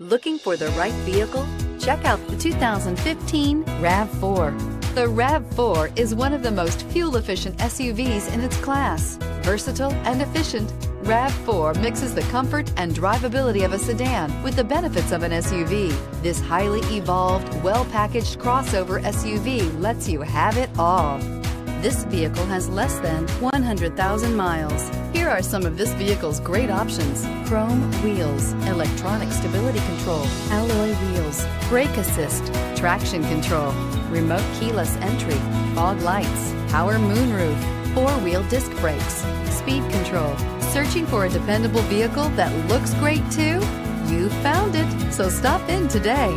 Looking for the right vehicle? Check out the 2015 RAV4. The RAV4 is one of the most fuel-efficient SUVs in its class. Versatile and efficient, RAV4 mixes the comfort and drivability of a sedan with the benefits of an SUV. This highly evolved, well-packaged crossover SUV lets you have it all. This vehicle has less than 100,000 miles. Here are some of this vehicle's great options. Chrome wheels, electronic stability control, alloy wheels, brake assist, traction control, remote keyless entry, fog lights, power moonroof, four-wheel disc brakes, speed control. Searching for a dependable vehicle that looks great too? You found it, so stop in today.